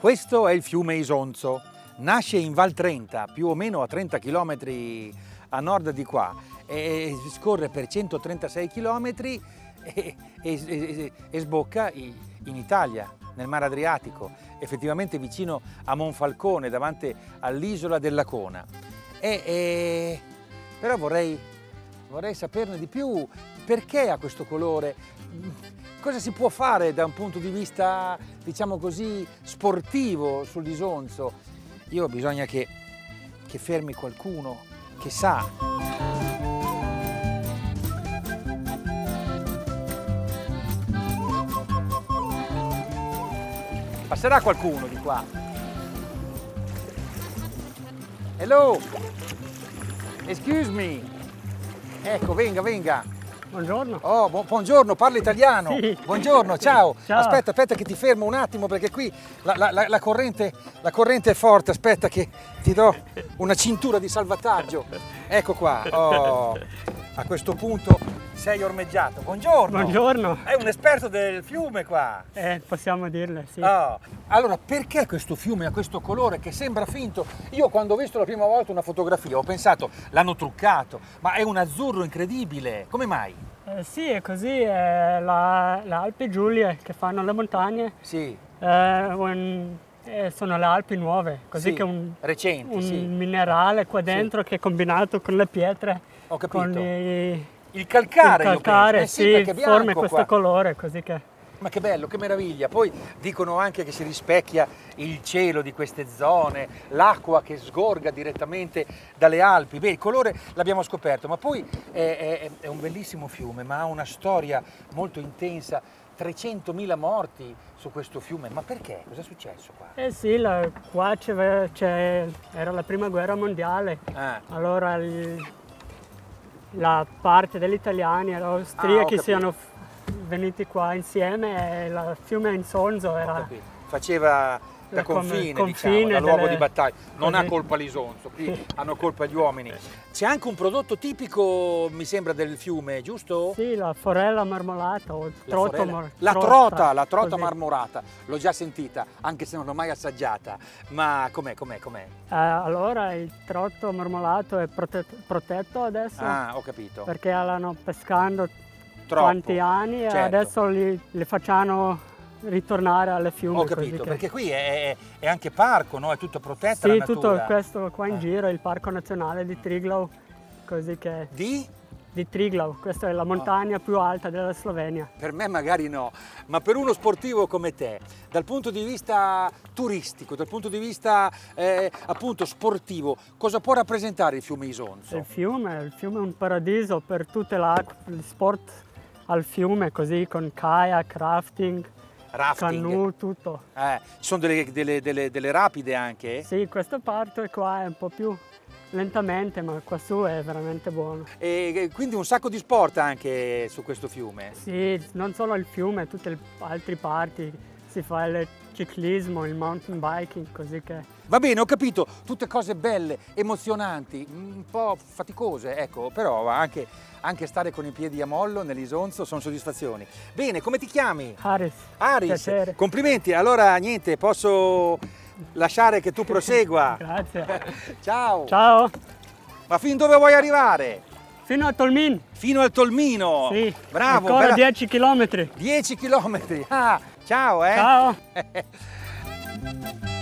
Questo è il fiume Isonzo. Nasce in Val Trenta, più o meno a 30 km a nord di qua, e scorre per 136 km e, e, e, e sbocca in Italia, nel mare Adriatico, effettivamente vicino a Monfalcone, davanti all'isola della Cona. però vorrei, vorrei saperne di più, perché ha questo colore? Cosa si può fare da un punto di vista, diciamo così, sportivo sull'Isonzo? Io bisogna che, che fermi qualcuno che sa. Passerà qualcuno di qua. Hello! Excuse me! Ecco, venga, venga! Buongiorno. Oh, bu buongiorno, parli italiano. Sì. Buongiorno, ciao. ciao. Aspetta, aspetta che ti fermo un attimo perché qui la, la, la, corrente, la corrente è forte. Aspetta che ti do una cintura di salvataggio. Ecco qua. Oh, a questo punto sei ormeggiato. Buongiorno. Buongiorno. È un esperto del fiume qua. Eh, possiamo dirle, sì. Oh. Allora, perché questo fiume ha questo colore che sembra finto? Io quando ho visto la prima volta una fotografia ho pensato, l'hanno truccato, ma è un azzurro incredibile. Come mai? Eh, sì, è così, è la, le Alpi Giulie che fanno le montagne. Sì. Eh, un, eh, sono le Alpi nuove, così sì, che un, recenti, un sì. minerale qua dentro sì. che è combinato con le pietre. Ho capito. Con i, il calcare, il calcare eh sì, sì, perché forma questo qua. colore, così che... Ma che bello, che meraviglia! Poi dicono anche che si rispecchia il cielo di queste zone, l'acqua che sgorga direttamente dalle Alpi. Beh, il colore l'abbiamo scoperto, ma poi è, è, è un bellissimo fiume, ma ha una storia molto intensa. 300.000 morti su questo fiume, ma perché? Cosa è successo qua? Eh sì, la, qua era la prima guerra mondiale, ah. allora il, la parte degli italiani e gli austriaci ah, siano venuti qua insieme e il fiume Insonzo era... Faceva da confine, confine diciamo, da luogo delle... di battaglia. Non Così. ha colpa l'Isonzo, qui hanno colpa gli uomini. C'è anche un prodotto tipico, mi sembra, del fiume, giusto? Sì, la forella marmolata o il trotto mar... La trota, la trota Così. marmorata. L'ho già sentita, anche se non l'ho mai assaggiata. Ma com'è, com'è, com'è? Eh, allora, il trotto marmolato è protetto, protetto adesso. Ah, ho capito. Perché l'hanno pescando Troppo. quanti anni certo. e adesso li, li facciamo ritornare alle fiume. Ho capito, perché qui è, è, anche parco, no? È tutto protetto Sì, tutto questo qua in eh. giro è il Parco Nazionale di Triglav, così che... Di? Di Triglav, questa è la montagna oh. più alta della Slovenia. Per me magari no, ma per uno sportivo come te, dal punto di vista turistico, dal punto di vista eh, appunto sportivo, cosa può rappresentare il fiume Isonzo? Il fiume, il fiume è un paradiso per tutte gli sport al fiume, così con kayak, rafting, rafting. Canoe, tutto. Eh, ci sono delle, delle, delle, delle, rapide anche? Sì, questa parte qua è un po' più lentamente, ma qua su è veramente buono. E quindi un sacco di sport anche su questo fiume? Sì, non solo il fiume, tutte le altre parti. Si fa il ciclismo, il mountain biking, così che... Va bene, ho capito, tutte cose belle, emozionanti, un po' faticose, ecco, però anche, anche stare con i piedi a mollo nell'Isonzo sono soddisfazioni. Bene, come ti chiami? Aris. Aris, Piacere. complimenti. Allora, niente, posso lasciare che tu prosegua? Grazie. Ciao. Ciao. Ma fin dove vuoi arrivare? Fino a Tolmin. Fino al Tolmino? Sì. Bravo. Ancora bella... 10 km. 10 km. Ah, ciao, eh. Ciao.